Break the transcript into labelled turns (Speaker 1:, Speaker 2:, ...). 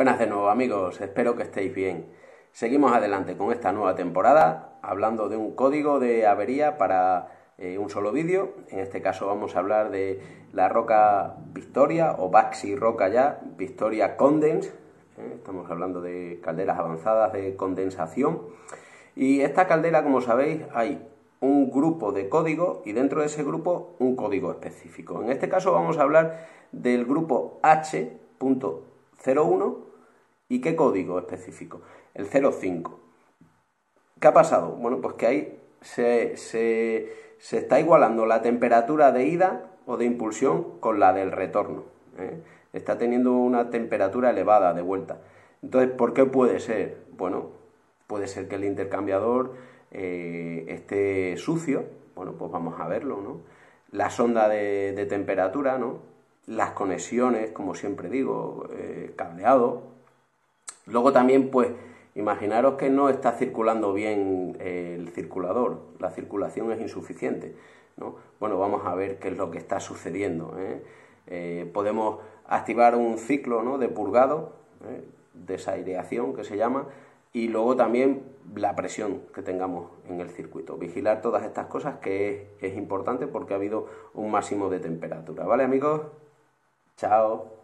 Speaker 1: Buenas de nuevo amigos, espero que estéis bien. Seguimos adelante con esta nueva temporada hablando de un código de avería para eh, un solo vídeo. En este caso vamos a hablar de la roca Victoria o Baxi Roca ya, Victoria Condens. ¿eh? Estamos hablando de calderas avanzadas de condensación. Y esta caldera, como sabéis, hay un grupo de código y dentro de ese grupo un código específico. En este caso vamos a hablar del grupo H.01 y qué código específico, el 0,5. ¿Qué ha pasado? Bueno, pues que ahí se, está igualando la temperatura de ida o de impulsión con la del retorno. ¿eh? Está teniendo una temperatura elevada de vuelta. Entonces, ¿por qué puede ser? Bueno, puede ser que el intercambiador eh, esté sucio. Bueno, pues vamos a verlo, ¿no? La sonda de, de temperatura, ¿no? las conexiones, como siempre digo, eh, cableado. Luego también, pues, imaginaros que no está circulando bien eh, el circulador, la circulación es insuficiente. ¿no? Bueno, vamos a ver qué es lo que está sucediendo. ¿eh? podemos activar un ciclo ¿no? de purgado, desaireación que se llama, y luego también la presión que tengamos en el circuito. Vigilar todas estas cosas que es, es importante porque ha habido un máximo de temperatura. ¿Vale amigos? Chao.